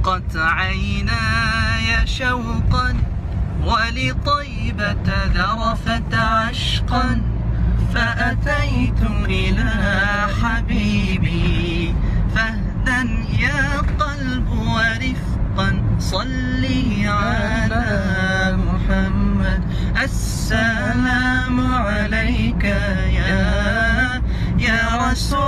رقت عيناي شوقا ولطيبة ذرفت عشقا. فأتيت إلى حبيبي فاهدا يا قلب ورفقا. صلي على محمد. السلام عليك يا يا رسول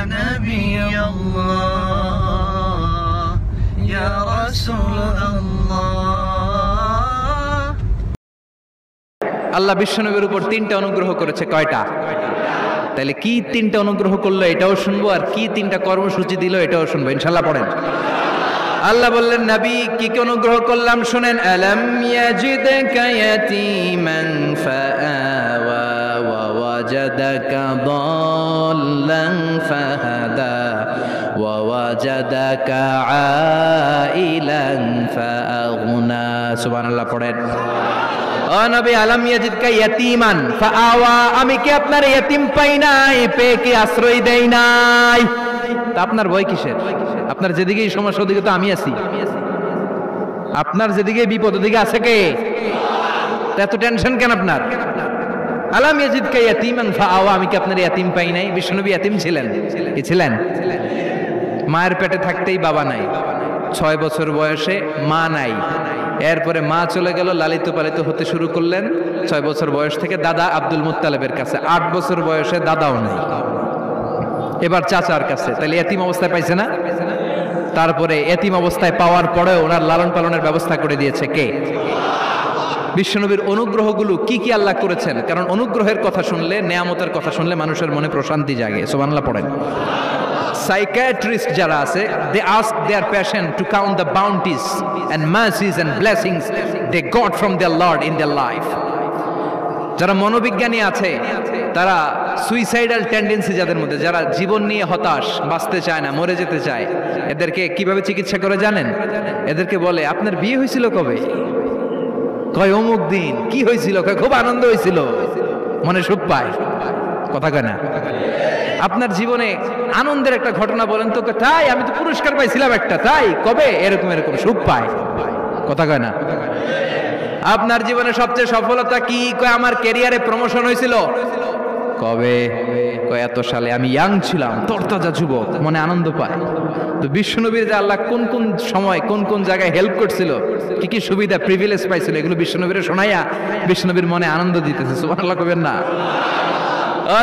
نبي الله يا رسول الله আল্লাহ বিশ্বনবীর উপর তিনটা অনুগ্রহ করেছে কয়টা তাহলে কি তিনটা অনুগ্রহ করলো এটাও শুনবো আর কি তিনটা কর্মসূচি দিল এটাও শুনবো ইনশাল্লাহ পড়েন আল্লাহ বললেন নবী কি কি অনুগ্রহ করলাম শুনেন আলাম ইয়াজিদকা ইয়াতীমান ফাআওয়া ওয়া ওয়াজাদাকা দাল্লান ফাহাদা ওয়া ওয়াজাদাকা আইলান ফাআগনা সুবহানাল্লাহ, পড়েন। ও নবী, আলাম ইয়াজিদকা ইয়াতীমান? ফাআওয়া, আমি কি আপনার ইয়াতীম পাই নাই? পেয়ে কি আশ্রয় দেই নাই? তা আপনার ভয় কিসের? আপনার যেদিকেই সমস্যা, ওদিকে তো আমি আছি। আপনার যেদিকে বিপদ, ওদিকে আছে কে? এত টেনশন কেন আপনার? আলাম ইয়াজিদকা ইয়াতীমান? ফাআওয়া, আমি কি আপনার ইয়াতীম পাই নাই? বিশ্বনবী ইয়াতীম ছিলেন। কি ছিলেন? মায়ের পেটে থাকতেই বাবা নাই। ছয় বছর বয়সে মা নাই। এরপরে মা চলে গেল, লালিত পালিত হতে শুরু করলেন। ছয় বছর বয়স থেকে দাদা আব্দুল মুত্তালেবের কাছে। আট বছর বয়সে দাদাও নেই। এবার চাচার কাছে। তাহলে এতিম অবস্থায় পাইছে না? তারপরে এতিম অবস্থায় পাওয়ার পরেও ওনার লালন পালনের ব্যবস্থা করে দিয়েছে কে? বিশ্বনবীর অনুগ্রহগুলো কি কি আল্লাহ করেছেন? কারণ অনুগ্রহের কথা শুনলে, নেয়ামতের কথা শুনলে মানুষের মনে প্রশান্তি জাগে। সোবানলা পড়েন। সাইকাট্রিস্ট যারা আছে they ask their passion to count the bounties and mercies and blessings they got from their lord in their life যারা মনোবিজ্ঞানী আছে, তারা সুইসাইডাল টেন্ডেন্সি যাদের মধ্যে, যারা জীবন নিয়ে হতাশ, বাঁচতে চায় না, মরে যেতে চায়, এদেরকে কীভাবে চিকিৎসা করে জানেন? এদেরকে বলে, আপনার বিয়ে হয়েছিল কবে? কয়, অমুক দিন। কি হয়েছিল? কয়, খুব আনন্দ হয়েছিল। মনে সুখ পায়। কথা কয় না। আপনার জীবনে আনন্দের একটা ঘটনা বলেন তো তাই, আমি তো পুরস্কার পাইছিলাম একটা, তাই, কবে? এরকম এরকম, সুখ পায়। কথা কয় না? আপনার জীবনে সবচেয়ে সফলতা কি? কয়, আমার ক্যারিয়ারে প্রমোশন হয়েছিল? কবে? এত সালে আমি ইয়াং ছিলাম, তরতাজা যুবক, মনে আনন্দ পায়। তো বিশ্বনবীর যে আল্লাহ কোন কোন সময়, কোন কোন জায়গায় হেল্প করছিল, কি কি সুবিধা প্রিভিলেজ পাইছিল, এগুলো বিশ্বনবীর শোনাইয়া বিশ্বনবীর মনে আনন্দ দিতেছে, সুবহানাল্লাহ কবেন না।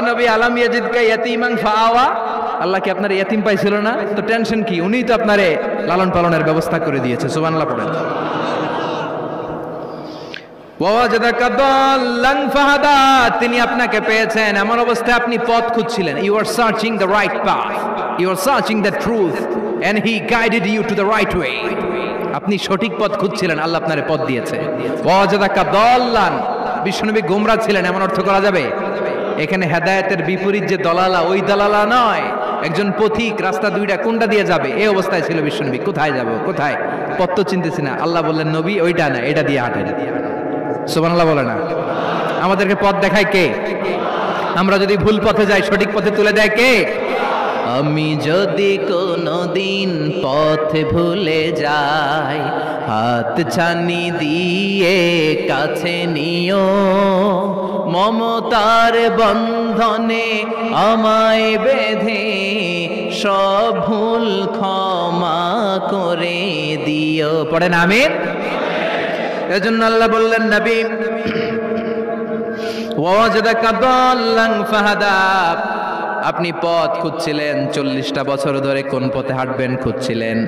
নবী আল্লাহ কি আপনার ইয়াতিম পাইছিল না? তো টেনশন কি? তো লালন পালনের ব্যবস্থা করে দিয়েছে। তিনি আপনাকে পেয়েছেন। এমন অবস্থায় আপনি পথ খুঁজছিলেন। You are searching the right path you are searching the truth and he guided you to the right way আপনি সঠিক পথ খুঁজছিলেন। আল্লাহ আপনারে পথ দিয়েছে। ওয়াজাদাকা দাল্লান। বিশ্বনবী গোমরা ছিলেন। এমন অর্থ করা যাবে? এখানে হেদায়েতের বিপরীত যে দলালা, ওই দলালা নয়। একজন পথিক রাস্তা দুইটা কোনটা দিয়ে যাবে। এই অবস্থায় ছিল বিশ্বনবী। কোথায় যাব? কোথায়? পথ চিনতেছি না। আল্লাহ বললেন, নবী, ওইটা না, এটা দিয়ে হাঁটেন। সুবহানাল্লাহ বলে না। আমাদেরকে পথ দেখায় কে? আমরা যদি ভুল পথে যাই, সঠিক পথে তুলে দেয় কে? আমি যদি কোনো দিন পথ ভুলে যাই, হাত ছানি দিয়ে কাছে নিও। মমতার বন্ধনে আমায় বেঁধে সব ভুল ক্ষমা করে দিও। পড়েন আমি এজন্য আল্লাহ বললেন, নবী, ওয়াজাদাকা দাল্লান ফাহাদা। আপনি পথ খুঁজছিলেন, চল্লিশটা বছর ধরে কোন পথে হাঁটবেন খুঁজছিলেন।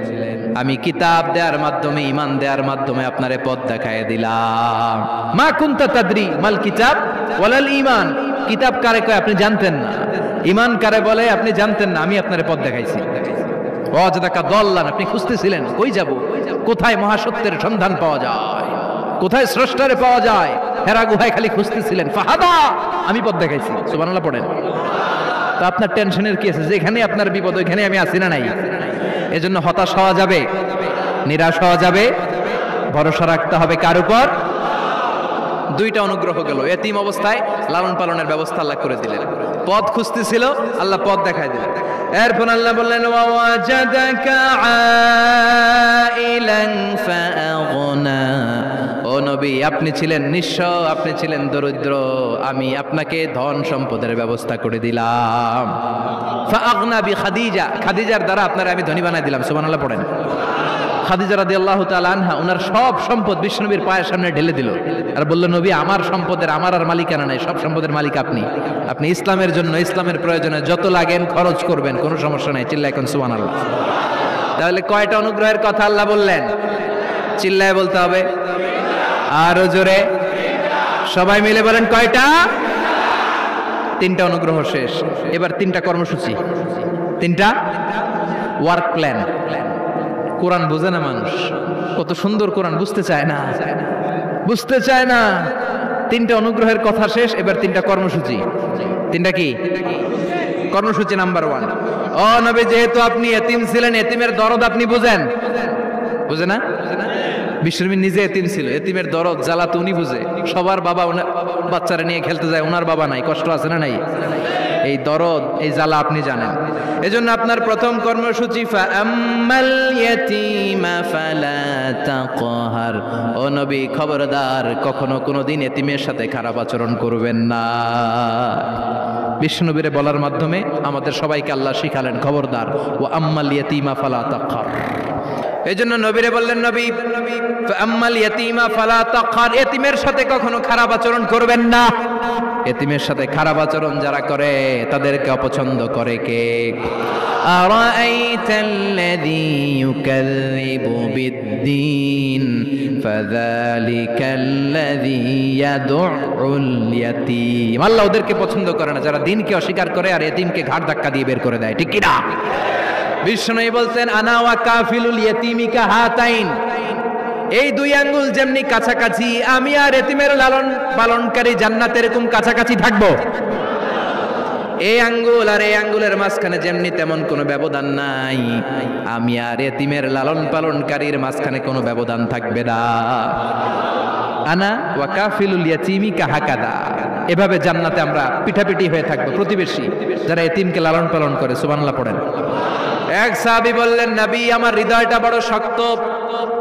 আমি কিতাব দেওয়ার মাধ্যমে, ইমান দেওয়ার মাধ্যমে আপনারে পথ দেখায় দিলাম। মা কুন্তা তাদরি মাল কিতাব ওয়ালাল ইমান কিতাব কারে কয় আপনি জানতেন না। ইমান কারে বলে আপনি জানতেন না, আমি আপনারে পথ দেখাইছি। ওয়াজাদাকা দাল্লান, আপনি খুঁজতেছিলেন, কই যাব? কোথায় মহাসত্যের সন্ধান পাওয়া যায়? কোথায় স্রষ্টারে পাওয়া যায়? হেরা গুহায় খালি খুঁজতেছিলেন। ফাহাদা! আমি পথ দেখাইছি। সুবহানাল্লাহ পড়েন। তো আপনার টেনশনের কি আছে? যেখানে আপনার বিপদ, ওইখানে আমি আছি না নাই? এজন্য হতাশ হওয়া যাবে, নিরাশ হওয়া যাবে, ভরসা রাখতে হবে কার উপর? দুইটা অনুগ্রহ গেল, এতিম অবস্থায় লালন পালনের ব্যবস্থা আল্লাহ করে দিলেন। পথ খুঁজতেছিল, আল্লাহ পথ দেখায় দিলেন। এরপর আল্লাহ বললেন ওয়াজাদাকা আইলান নবী, আপনি ছিলেন নিঃস্ব, আপনি ছিলেন দরিদ্র, আমি আপনাকে ধন সম্পদের ব্যবস্থা করে দিলাম। খাদিজার দ্বারা আপনারা আমি ধনী বানাই দিলাম, সুবহানাল্লাহ পড়েন। আল্লাহ মালিক আপনি। আপনি ইসলামের জন্য, ইসলামের প্রয়োজনে যত লাগেন খরচ করবেন, কোনো সমস্যা নাই চিল্লা এখন তাহলে কয়টা অনুগ্রহের কথা আল্লাহ বললেন? চিল্লায় বলতে হবে। আরও জোরে। সবাই মিলে বলেন কয়টা? তিনটা অনুগ্রহ শেষ। এবার তিনটা কর্মসূচি। তিনটা? ওয়ার্ক প্ল্যান কোরআন বোঝে না মানুষ। কত সুন্দর কোরআন, বুঝতে চায় না। বুঝতে চায় না। তিনটা অনুগ্রহের কথা শেষ, এবার তিনটা কর্মসূচি। তিনটা কি? কর্মসূচি নাম্বার ওয়ান। ও নবী, যেহেতু আপনি এতিম ছিলেন, এতিমের দরদ আপনি বুঝেন। বুঝে না? বিশ্বনবী নিজে এতিম ছিল। এতিমের দরদ জ্বালা তো উনি বুঝে। সবার বাবা বাচ্চারা নিয়ে খেলতে যায় ওনার বাবা নাই। কষ্ট আছে না নাই? এই দরদ, এই জ্বালা আপনি জানেন। এজন্য আপনার প্রথম কর্মসূচি খবরদার, কখনো কোনো দিন এতিমের সাথে খারাপ আচরণ করবেন না। বিষ্ণুবীরে বলার মাধ্যমে আমাদের সবাইকে আল্লাহ শিখালেন, খবরদার ও আম্মাল ইয়াতীমা ফালা তাকহার। এই জন্য নবীরে বললেন নবী আম্মাল ইয়াতীমা ফালা তাকহার এতিমের সাথে কখনো খারাপ আচরণ করবেন না এতিমের সাথে খারাপ আচরণ যারা করে তাদেরকে অপছন্দ করে কে أرأيت الذي يكذب بالدين فذلك الذي يدع اليتيم আল্লাহ ওদেরকে পছন্দ করে না যারা দিনকে অস্বীকার করে আর এতিমকে ঘাট ধাক্কা দিয়ে বের করে দেয় ঠিক কি না বিষ্ণু বলছেন আনা ওয়া কাফিলুল ইয়াতিমিকা হাতাইন। এই দুই আঙ্গুল যেমনি কাছাকাছি, আমি আর এতিমের লালন পালনকারী জান্নাত এরকম কাছাকাছি থাকব। এই আঙ্গুল আর এই আঙ্গুলের মাঝখানে যেমনি তেমন কোনো ব্যবধান নাই। আমি আর এতিমের লালন পালনকারীর মাঝখানে কোনো ব্যবধান থাকবে না। আনা ওয়া কাফিলুল ইয়াতিমি কাহাকাদা এভাবে জান্নাতে আমরা পিঠাপিঠি হয়ে থাকব প্রতিবেশী, যারা এতিমকে লালন পালন করে, সুবহানাল্লাহ পড়েন। এক সাহাবী বললেন, নবী, আমার হৃদয়টা বড় শক্ত।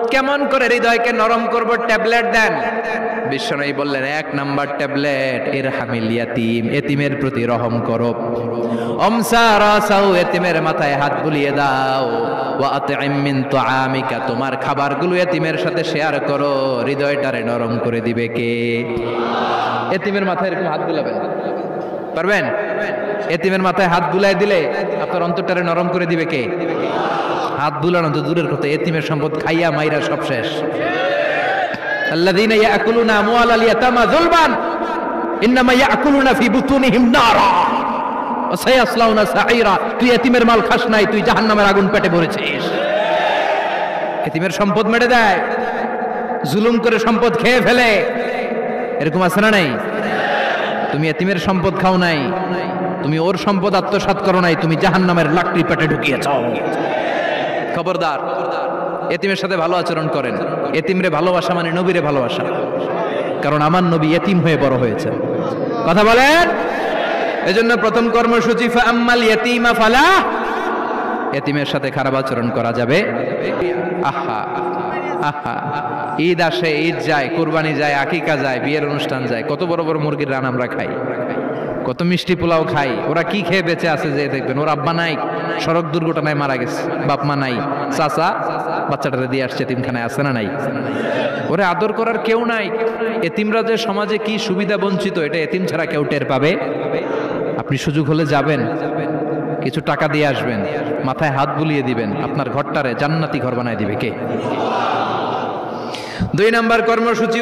কেমন করে হৃদয়কে নরম করব? ট্যাবলেট দেন। বিশ্বনবী বললেন, এক নাম্বার ট্যাবলেট এর হামিল ইয়াতিম, এতিমের প্রতি রহম করো। এতিমের মাথায় হাত বুলিয়ে দাও। তুআমিকা, তোমার খাবারগুলো এতিমের সাথে শেয়ার করো। হৃদয়টারে নরম করে দিবে কে? এতিমের মাথায় এরকম হাত বুলাবেন। পারবেন? এতিমের মাথায় হাত বুলাই দিলে আপনার অন্তরটারে নরম করে দিবে কে? হাত বুলানো তো দূরের কথা, এতিমের সম্পদ খাইয়া মাইরা সব শেষ। তুই এতিমের মাল খাস নাই, তুই জাহান্নামের আগুন পেটে ভরেছিস। এতিমের সম্পদ মেরে দেয়, জুলুম করে সম্পদ খেয়ে ফেলে। এরকম আছে না নাই? তুমি এতিমের সম্পদ খাও নাই, তুমি ওর সম্পদ আত্মসাৎ করো নাই, তুমি জাহান্নামের লাকড়ি পেটে ঢুকিয়েছ খবরদার, এতিমের সাথে ভালো আচরণ করেন। এতিমরে ভালোবাসা মানে নবীরে ভালোবাসা। কারণ আমার নবী এতিম হয়ে বড় হয়েছে কথা বলেন? এজন্য প্রথম কর্মসূচি আম্মাল ইয়েতিমা ফালা এতিমের সাথে খারাপ আচরণ করা যাবে। আহা। ঈদ আসে, ঈদ যায়, কোরবানি যায়, আকিকা যায়, বিয়ের অনুষ্ঠান যায়, কত বড় বড় মুরগির রান আমরা খাই, কত মিষ্টি পোলাও খাই, ওরা কি খেয়ে বেঁচে আছে যে দেখবেন, ওর আব্বা নাই, সড়ক দুর্ঘটনায় মারা গেছে বাপমা নাই, চাচা বাচ্চাটারে দিয়ে আসছে এতিমখানায়, আছে না নাই? ওরে আদর করার কেউ নাই, এতিমরা যে সমাজে কি সুবিধা বঞ্চিত, এটা এতিম ছাড়া কেউ টের পাবে? আপনি সুযোগ হলে যাবেন, কিছু টাকা দিয়ে আসবেন, মাথায় হাত বুলিয়ে দিবেন, আপনার ঘরটারে জান্নাতি ঘর বানায় দিবে কে? দুই নম্বর কর্মসূচি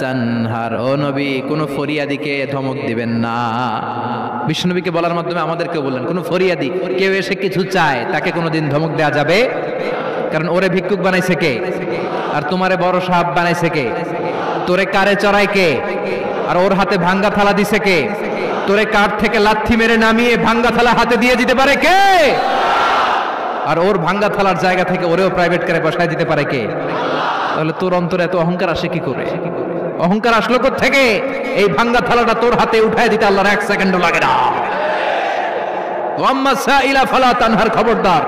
তানহার। ও নবী, কোন ফরিয়াদিকে ধমক দিবেন না। বিষ্ণুনবীকে বলার মাধ্যমে আমাদেরকে বললেন, কোন ফরিয়াদি, কেউ এসে কিছু চায়, তাকে কোনোদিন ধমক দেওয়া যাবে? কারণ ওরে ভিক্ষুক বানাইছে কে? আর তোমারে বড় সাহাব বানাইছে কে? তোরে কারে চড়াই কে? আর ওর হাতে ভাঙ্গা থালা দিছে কে? তোরে কাঠ থেকে লাথি মেরে নামিয়ে ভাঙ্গা থালা হাতে দিয়ে দিতে পারে কে? আর ওর ভাঙ্গা থালার জায়গা থেকে ওরেও প্রাইভেট কারে বসায় দিতে পারে কে? তাহলে তোর অন্তরে এত অহংকার আসে কি করে? অহংকার আসলো থেকে এই ভাঙ্গা থালাটা তোর হাতে উঠায় দিতে আল্লাহর এক সেকেন্ডও লাগে না। খবরদার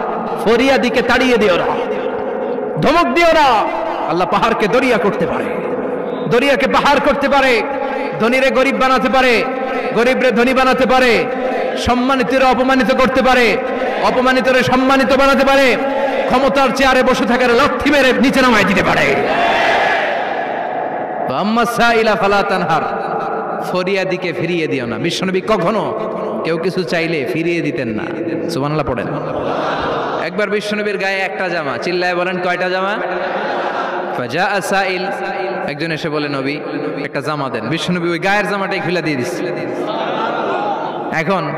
ফরিয়া দিকে তাড়িয়ে ধমক আল্লাহ পাহাড়কে দরিয়া করতে পারে। দরিয়াকে করতে পারে। ধনীরে গরিব বানাতে পারে। গরিবরে ধনী বানাতে পারে। অপমানিত করতে পারে। অপমানিতরে সম্মানিত বানাতে পারে। ক্ষমতার চেয়ারে বসে থাকার লক্ষ্মী মেরে নিচে নামায় দিতে পারে। তানহার ফরিয়া দিও না। বিশ্বনবী কখনো কেউ কিছু চাইলে ফিরিয়ে দিতেন না। সুবহানাল্লাহ পড়েন। একবার বিশ্বনবীর গায়ে একটা জামা, চিল্লায় বলেন, কয়টা জামা? ফাজা একজন এসে বলে, নবী, একটা জামা দেন। বিশ্বনবী ওই গায়ের জামাটাই খুলে দিয়ে দিচ্ছে এখন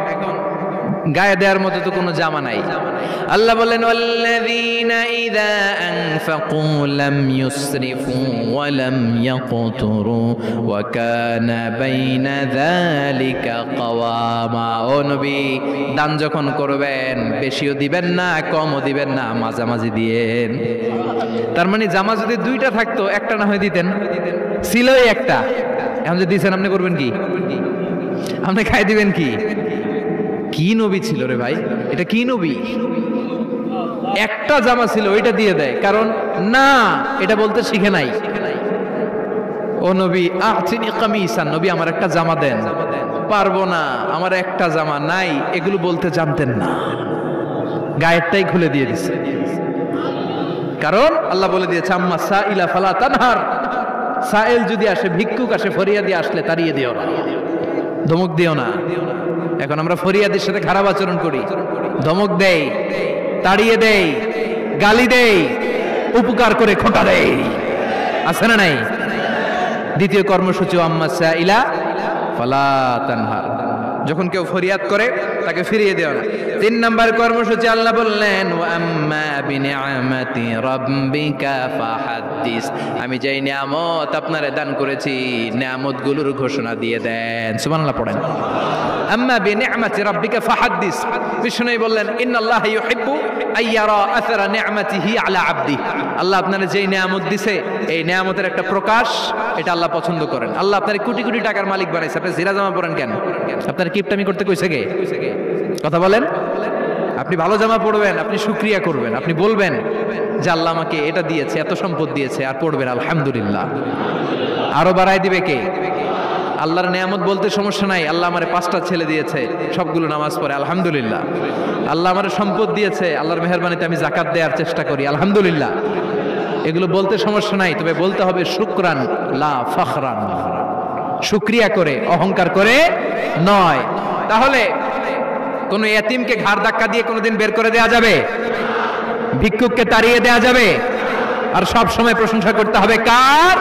গায়ে দেওয়ার মতো তো কোনো জামা নাই। আল্লাহ বলেন, ওয়াল্লাযীনা ইযা আনফাকু লাম ইউসরিফু ওয়া লাম ইয়াকতুরু ওয়া কানা বাইনা যালিকা ও নবী, দান যখন করবেন, বেশিও দিবেন না, কমও দিবেন না, মাঝামাঝি দিয়েন। তার মানে জামা যদি দুইটা থাকতো, একটা না হয়ে দিতেন। ছিলই একটা। এখন যদি দিয়েছেন আপনি করবেন কি? আপনি খাই দিবেন কি? কি নবী ছিল রে ভাই? এটা কি নবী? একটা জামা ছিল, ওইটা দিয়ে দেয়। কারণ, না, এটা বলতে শিখে নাই। ও নবী আহচিনি কামিসান। নবী, আমার একটা জামা দেন। পারব না, আমার একটা জামা নাই, এগুলো বলতে জানতেন না। গায়েরটাই খুলে দিয়ে দিছে। কারণ, আল্লাহ বলে দিয়েছে, আম্মা সা ইলা ফালা তানহার। সাইল যদি আসে, ভিক্ষুক আসে ফরিয়া দিয়ে আসলে তাড়িয়ে দিও না। ধমক দিও না। এখন আমরা ফরিয়াদের সাথে খারাপ আচরণ করি। ধমক দেই, তাড়িয়ে দেই, গালি দেই, উপকার করে খোটা দেই। আছে না নাই? দ্বিতীয় কর্মসূচি আম্মা সাইলা, ফালা যখন কেউ ফরিয়াদ করে, তাকে ফিরিয়ে দেওয়া না তিন নম্বর কর্মসূচি, আল্লাহ বললেন "ওয়া আম্মা বিনিআমাতি রাব্বিকা ফাহাদ্দিস। আমি যেই নিয়ামত আপনারে দান করেছি, নিয়ামতগুলোর ঘোষণা দিয়ে দেন। সুবহানাল্লাহ পড়েন। আম্মা বে বিনিআমাতি রাব্বিকা ফাহাদ্দিস। বিষ্ণু বললেন, ইন্নাল্লাহ ইউহিব্বু আইয়ারা আথরা নিআমাতিহি আলা আবদি। আল্লাহ আপনারে যেই নিয়ামত দিছে, এই নিয়ামতের একটা প্রকাশ, এটা আল্লাহ পছন্দ করেন। আল্লাহ আপনার কোটি কোটি টাকার মালিক বানাইছে। আপনি জিরা জামা পরেন কেন? আপনার কিপটামি করতে কইছে কে কথা বলেন। আপনি ভালো জামা পরবেন, আপনি শুক্রিয়া করবেন, আপনি বলবেন যে আল্লাহ আমাকে এটা দিয়েছে, এত সম্পদ দিয়েছে, আর পড়বেন আলহামদুলিল্লাহ। আরও বাড়াই দিবে কে? আল্লাহর নিয়ামত বলতে সমস্যা নাই, আল্লাহ আমার পাঁচটা ছেলে দিয়েছে, সবগুলো নামাজ পড়ে, আলহামদুলিল্লাহ। আল্লাহ আমার সম্পদ দিয়েছে, আল্লাহর মেহরবানিতে আমি জাকাত দেওয়ার চেষ্টা করি, আলহামদুলিল্লাহ। এগুলো বলতে সমস্যা নাই, তবে বলতে হবে শুক্রান, লা ফখরান। শুক্রিয়া করে, অহংকার করে নয়। তাহলে কোন এতিমকে ঘাড় ধাক্কা দিয়ে কোনোদিন বের করে দেয়া যাবে? ভিক্ষুককে তাড়িয়ে দেয়া যাবে? আর সব সময় প্রশংসা করতে হবে কার?